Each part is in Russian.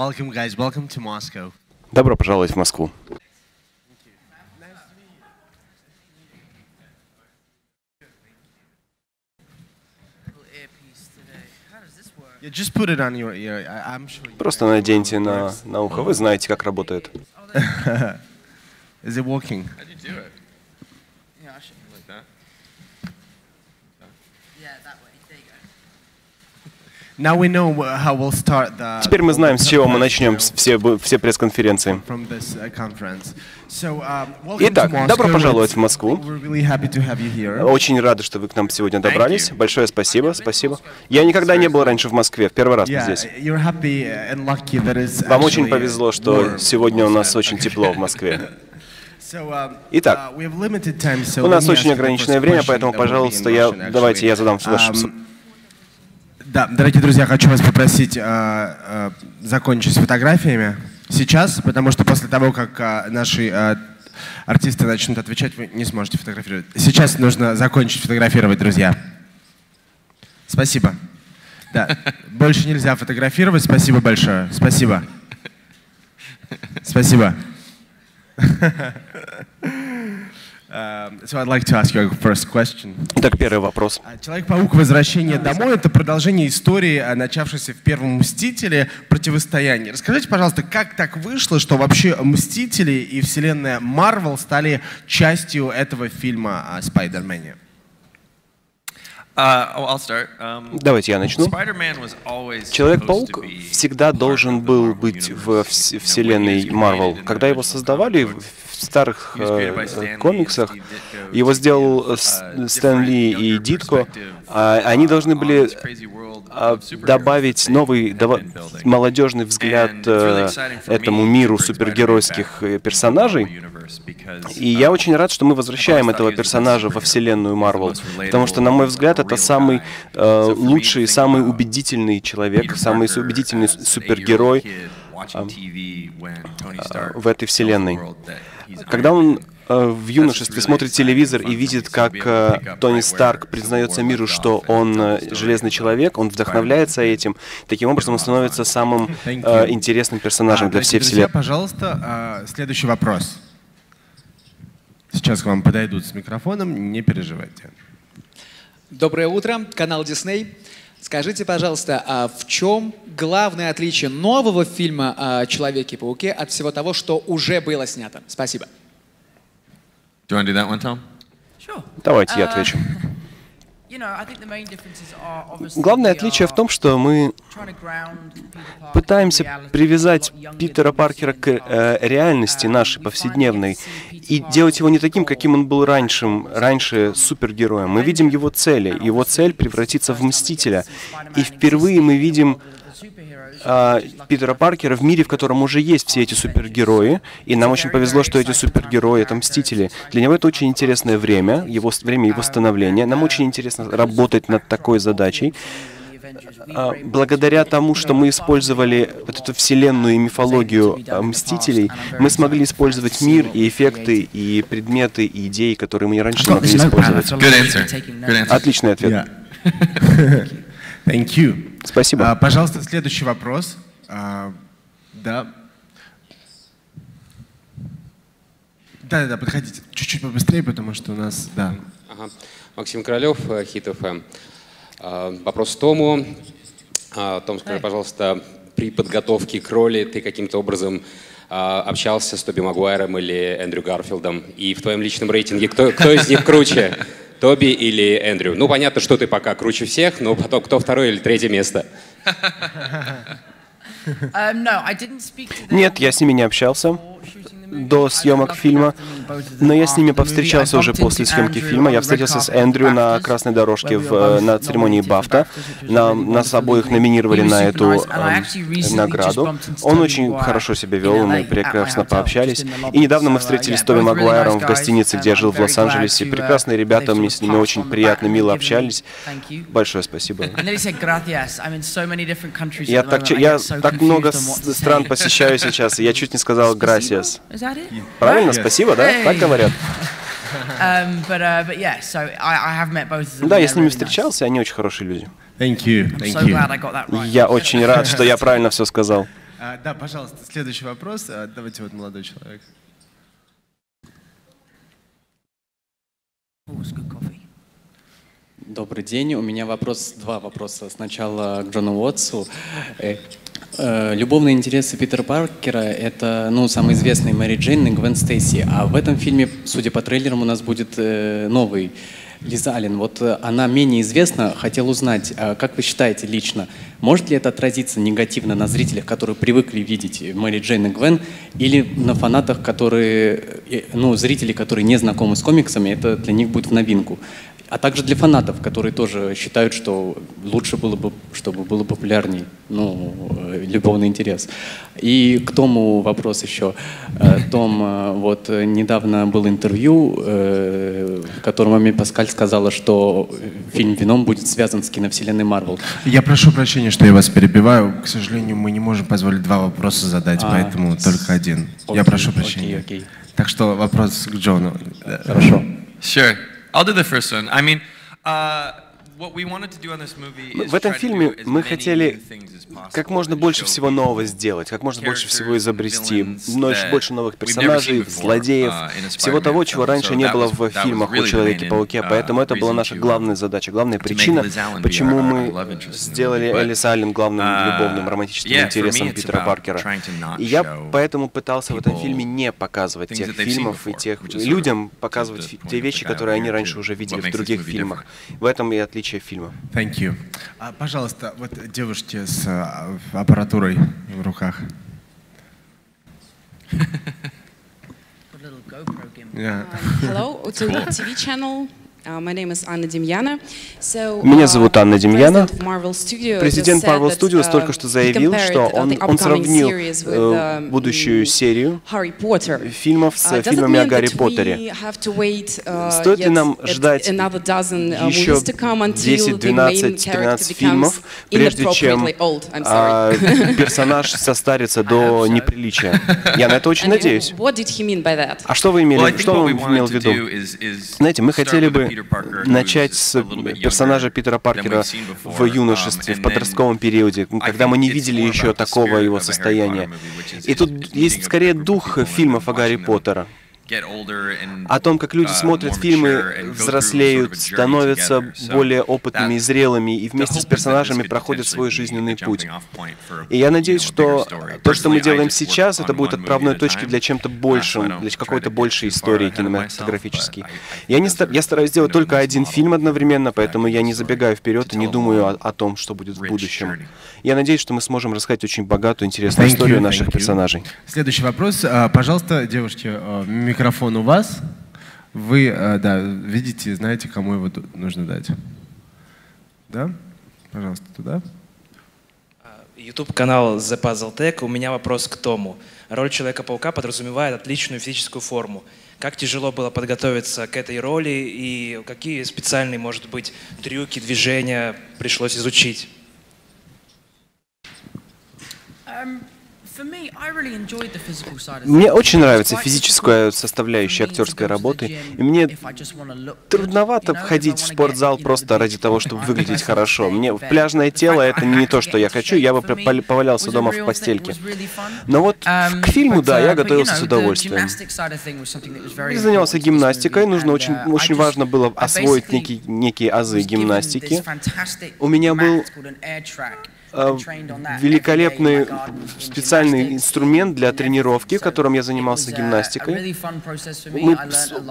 Welcome, guys. Welcome to Moscow. Добро пожаловать в Москву. Yeah, just put it on your ear. I, I'm sure. You Просто наденьте на, на ухо. Вы знаете, как работает. Is it working? How'd you do it? Yeah, I should. Like that? Yeah, that way. There you go. Now we know uh, how we'll start the. Теперь мы знаем, с чего мы начнем все, все пресс-конференции. From this uh, conference. So, um, Итак, добро пожаловать в Москву. We're really happy to have you here. Очень рады, что вы к нам сегодня добрались. Большое спасибо, спасибо. Я никогда не был раньше в Москве, в первый раз мы Yeah, здесь. it's Вам очень actually повезло, что сегодня у нас очень тепло в Москве. Um, Итак, uh, У нас очень ограниченное время, поэтому, пожалуйста, я, давайте я задам ваш... Да, дорогие друзья, хочу вас попросить э, э, закончить с фотографиями сейчас, потому что после того, как э, наши э, артисты начнут отвечать, вы не сможете фотографировать. Сейчас нужно закончить фотографировать, друзья. Спасибо. Да, больше нельзя фотографировать. Спасибо большое. Спасибо. Спасибо. Итак, первый вопрос. А, Человек-паук Возвращение домой это продолжение истории, а, начавшейся в первом Мстителе противостояние. Расскажите, пожалуйста, как так вышло, что вообще Мстители и вселенная Марвел стали частью этого фильма о Спайдермене? I'll start. Um, Давайте я начну. Человек-паук всегда должен был быть в вселенной Марвел. Когда его создавали в старых э, комиксах, его сделал С- uh, Стэн Ли и Дитко. А Они должны on были а, добавить новый дава- молодежный взгляд э, этому миру супергеройских э, персонажей. И я um, очень рад, что мы возвращаем этого персонажа во вселенную Марвел, потому что, на мой взгляд, это самый э, лучший, самый убедительный человек, самый убедительный супергерой а, в этой вселенной. Когда он э, в юношестве смотрит телевизор и видит, как э, Тони Старк признается миру, что он э, железный человек, он вдохновляется этим. Таким образом, он становится самым э, интересным персонажем А, для всей друзья, вселенной. пожалуйста, а, следующий вопрос. Сейчас к вам подойдут с микрофоном, не переживайте. Доброе утро, канал Дисней. Скажите, пожалуйста, а в чем главное отличие нового фильма о Человеке-пауке от всего того, что уже было снято? Спасибо. Do you want to do that one, Tom? Sure. Давайте я Uh, отвечу. Главное отличие в том, что мы пытаемся привязать Питера Паркера к э, реальности Um, нашей повседневной и делать его не таким, каким он был раньше, раньше супергероем. Мы видим его цели. Его цель превратиться в Мстителя. И впервые мы видим а, Питера Паркера в мире, в котором уже есть все эти супергерои, и нам очень повезло, что эти супергерои — это Мстители. Для него это очень интересное время, его, время его становления. Нам очень интересно работать над такой задачей. А, Благодаря тому, что мы использовали вот эту вселенную и мифологию а, Мстителей, мы смогли использовать мир и эффекты, и предметы, и идеи, которые мы раньше не могли использовать. Good answer. Good answer. Отличный ответ. Yeah. Thank you. Спасибо. А, пожалуйста, следующий вопрос. А, да. Да, да, да, подходите чуть-чуть побыстрее, потому что у нас, да. Ага. Максим Королев, э, Хит ФМ. А, Вопрос Тому. А, Том, скажи, пожалуйста, при подготовке к роли ты каким-то образом а, общался с Тоби Магуайром или Эндрю Гарфилдом? И в твоем личном рейтинге кто, кто из них круче? Тоби или Эндрю? Ну, понятно, что ты пока круче всех, но потом кто второе или третье место? Them Нет, я с ними не общался до съемок фильма, но я с ними повстречался уже после съемки фильма. Я встретился с Эндрю на красной дорожке в, э, на церемонии Бафта. BAFTAs, which was На, really нас обоих номинировали на эту эм, just награду. Он очень хорошо себя вел, мы прекрасно пообщались. И недавно мы uh, встретились с Тоби Магуайром в гостинице, где я жил в Лос-Анджелесе. uh, Прекрасные ребята, мне с ними очень приятно, мило общались. Большое спасибо. Gracias. Я так, я так много стран посещаю сейчас, и я чуть не сказал «грасиас». Правильно? Спасибо, да? Так говорят. Да, я с ними встречался, они очень хорошие люди. Thank you. Thank you. Я очень рад, что я правильно все сказал. А, да, пожалуйста, следующий вопрос. А, давайте вот молодой человек. Добрый день. У меня вопрос, два вопроса. Сначала к Джону Уотсу. Э, Любовные интересы Питера Паркера — это, ну, самый известный Мэри Джейн и Гвен Стейси. А в этом фильме, судя по трейлерам, у нас будет э, новый Лиза Аллен. Вот э, она менее известна. Хотел узнать, а как вы считаете лично, может ли это отразиться негативно на зрителях, которые привыкли видеть Мэри Джейн и Гвен, или на фанатах, которые, ну, зрители, которые не знакомы с комиксами, это для них будет в новинку? А также для фанатов, которые тоже считают, что лучше было бы, чтобы было популярней, ну, э, любовный интерес. И к Тому вопрос еще. Э, Том, э, вот недавно было интервью, в котором Ами Паскаль сказала, что фильм «Веном» будет связан с киновселенной Марвел. Я прошу прощения, что я вас перебиваю. К сожалению, мы не можем позволить два вопроса задать, А, поэтому с- только один. я окей, прошу окей, прощения. окей. Так что вопрос к Джону. Хорошо. Sure. I'll do the first one. I mean, uh, В этом фильме мы хотели как можно больше всего нового сделать, как можно больше всего изобрести, больше новых персонажей, злодеев, uh, всего того, чего раньше не было в фильмах о Человеке-пауке, uh, поэтому это была наша главная задача, главная причина, почему мы сделали Элис Аллен главным uh, любовным романтическим интересом Питера Паркера. И я поэтому пытался в этом фильме не показывать тех фильмов и тех людям показывать те вещи, которые они раньше уже видели в других фильмах. В этом и отличие фильма. Thank you. А, пожалуйста, вот девушки с а, аппаратурой в руках. Yeah. Hello, it's a TV channel. Uh, my name is Anna Demьяна. So, Меня uh, зовут Анна Демьяна. president of Marvel Studios Президент just said Marvel that, Studios uh, только что he заявил, compared, что uh, он, the он upcoming сравнил series with, э, um, будущую серию Harry Potter. фильмов с Uh, фильмами о mean that Гарри Поттере. we have to wait, uh, Стоит ли yet нам ждать another dozen, uh, еще movies to come until 10, the 12, main character 13 becomes фильмов, прежде чем inappropriately old? I'm а, sorry. персонаж состарится до неприличия? Я на это очень And надеюсь. What did he mean by that? А что вы Well, I имели, think что what we он имел в to виду? do is- is Знаете, мы start хотели бы начать с персонажа Питера Паркера в юношестве, um, в подростковом периоде, когда мы не видели еще такого его состояния. И тут есть скорее дух фильмов о Гарри Поттера. О том, как люди uh, смотрят фильмы, взрослеют, становятся более опытными и зрелыми, и вместе с персонажами проходят свой жизненный путь. И я надеюсь, что то, что мы делаем сейчас, это будет отправной точкой для чем-то Uh, большим, для какой-то большей истории кинематографической. Я, не those ста- are, я стараюсь делать только один фильм одновременно, поэтому я не забегаю вперед и не думаю о, о том, что будет в будущем. Я надеюсь, что мы сможем рассказать очень богатую, интересную историю наших персонажей. Следующий вопрос. А, Пожалуйста, девушки, а, микрофон у вас. Вы, а, да, видите, знаете, кому его нужно дать. Да? Пожалуйста, туда. YouTube канал The Puzzle Tech. У меня вопрос к Тому. Роль Человека-паука подразумевает отличную физическую форму. Как тяжело было подготовиться к этой роли и какие специальные, может быть, трюки, движения пришлось изучить? Um, Мне очень нравится физическая составляющая актерской работы, и мне трудновато you know, if I ходить в спортзал просто ради того, чтобы выглядеть хорошо. Мне пляжное тело это не то, что я хочу. Я бы повалялся дома в постельке. Но вот Um, к фильму, да, uh, я готовился с удовольствием. Я занялся гимнастикой, нужно очень, uh, очень важно было освоить некие, некие азы гимнастики. У меня был э, великолепный специальный инструмент для тренировки, котором я занимался uh, гимнастикой. Мы,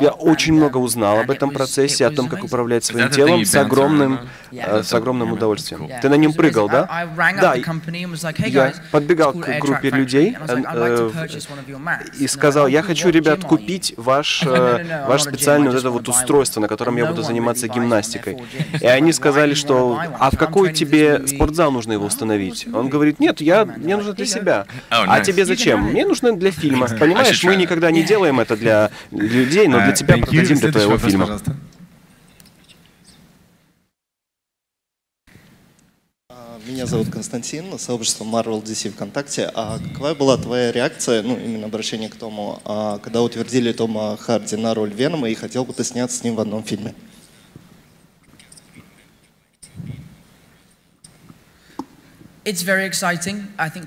я очень много um, узнал об этом процессе, о том, как управлять своим телом с огромным, э, с огромным удовольствием. Ты на нем прыгал, да? Да, я подбегал к группе людей э, и сказал, я хочу, "What ребят, gym are you?" купить ваш, э, "No, no, no, I'm ваш специальный вот это вот buy one." устройство, на котором я буду заниматься гимнастикой. И они сказали, что, а в какой тебе спортзал нужно его Oh, установить? Он говорит, нет, я, мне нужно для себя. Oh, А тебе зачем? Мне нужно для фильма. Понимаешь, мы никогда не делаем это для людей, но для тебя продадим для твоего фильма. пожалуйста. Меня зовут Константин, сообщество Marvel DC ВКонтакте. А какова была твоя реакция, ну, именно обращение к Тому, а, когда утвердили Тома Харди на роль Венома и хотел бы ты сняться с ним в одном фильме? It's very exciting. I think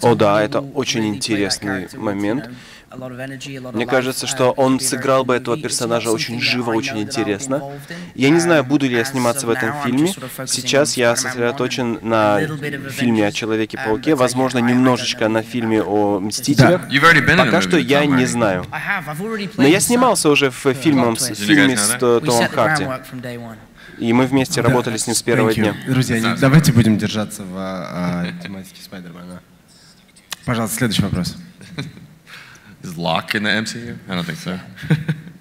О да, это will очень интересный момент. know, a lot of energy, a lot of Мне life. кажется, Uh, что он сыграл бы этого персонажа очень живо, очень интересно. Я не знаю, Um, буду ли я сниматься в этом фильме. Сейчас я Spider-Man 1 сосредоточен на фильме о. Человеке-пауке, Um, возможно, немножечко на фильме о Мстителях. You've already been in a Пока movie что я не знаю. I have. I've already Но played я снимался уже в фильме, you фильме с Томом Харди. И мы вместе работали с ним с первого дня. Друзья, не- давайте будем держаться в а, а, тематике Спайдермена. Пожалуйста, следующий вопрос. Is Locke in the MCU? I don't think so.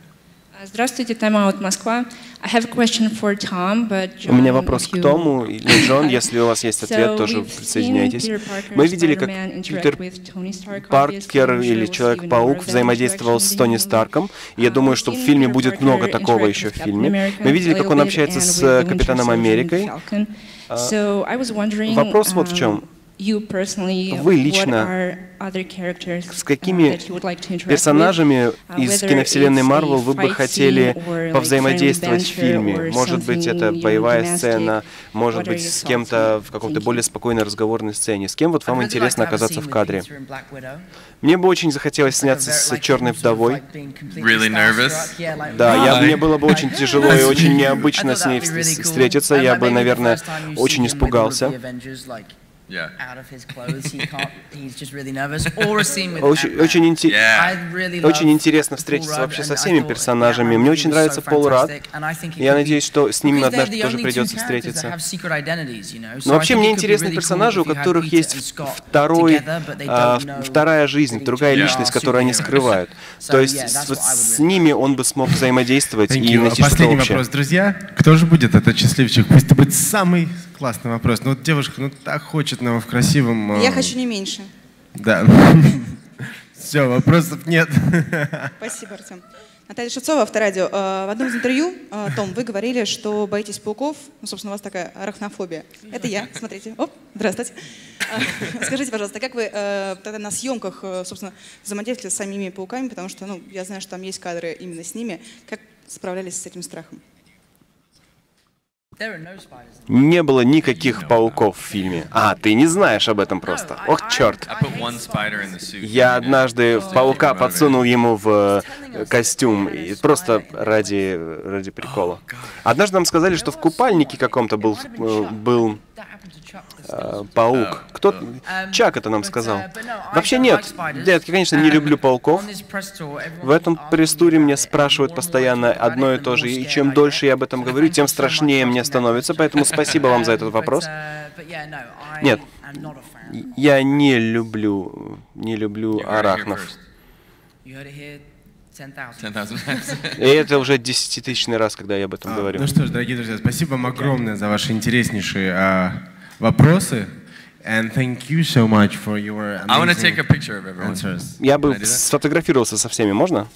Здравствуйте, Time Out Москва. I have a question for Tom, but У меня John, вопрос к Тому или Джон, если у вас есть ответ, So тоже присоединяйтесь. Мы видели, как Питер Паркер или Человек-паук взаимодействовал с Тони Старком. Я думаю, Uh, что в фильме будет много такого еще в фильме. Мы видели, как он общается с э, Капитаном Америкой. А, Вопрос вот в um, чем. You personally, Вы what лично are other characters, С uh, какими that you would like to interact with? персонажами Uh, из whether киновселенной Марвел вы бы хотели повзаимодействовать в фильме? Может быть, это боевая сцена, может быть, с кем-то в каком-то более спокойной разговорной сцене. С кем вот вам интересно оказаться в with кадре? Мне бы очень захотелось сняться с Черной вдовой. Really nervous? Да, я, мне было бы очень тяжело и очень необычно с ней That'd be really вс- cool. встретиться. Я бы, наверное, очень испугался. Yeah. out of his clothes, he can't, he's just really nervous. Or a scene with Очень, очень, инте- I'd really love очень интересно встретиться вообще со and I всеми персонажами. yeah, Мне очень нравится Пол Рад. Я надеюсь, что с ним однажды the тоже only two придется встретиться. have secret identities, you know. So Но I вообще мне интересны персонажи, у которых есть второй, together, but they а, don't know вторая жизнь, другая личность, которую они скрывают. То есть yeah, вот what I would с ними он бы смог взаимодействовать и найти что-то Последний вопрос, друзья. Кто же будет этот счастливчик? Пусть это будет самый классный вопрос. Ну вот девушка, ну так хочет нам в красивом... э, Я хочу не меньше. Да. Все, вопросов нет. Спасибо, Артем. Наталья Шевцова, Авторадио. Э, В одном из интервью, э, Том, вы говорили, что боитесь пауков. Ну, собственно, у вас такая арахнофобия. Это я, смотрите. Оп, здравствуйте. Э, Скажите, пожалуйста, как вы э, тогда на съемках, э, собственно, взаимодействовали с самими пауками, потому что, ну, я знаю, что там есть кадры именно с ними. Как справлялись с этим страхом? Не было никаких пауков в фильме. А, ты не знаешь об этом просто. Ох, черт. Я однажды в паука подсунул ему в э, костюм, и просто ради, ради прикола. Однажды нам сказали, что в купальнике каком-то был, э, был э, паук. Кто? Чак это нам сказал. Вообще нет. Я, конечно, не люблю пауков. В этом пресс-туре меня спрашивают постоянно одно и то же. И чем дольше я об этом говорю, тем страшнее мне становится. Поэтому спасибо вам за этот вопрос. Нет, я не люблю, не люблю арахнов. You heard it here 10,000. 10,000 times. И это уже десятитысячный раз, когда я об этом говорю. Ну что ж, дорогие друзья, спасибо вам огромное за ваши интереснейшие а, вопросы. And thank you so much for your I want to amazing take a picture of everyone. answers. Я I бы сфотографировался со всеми, можно?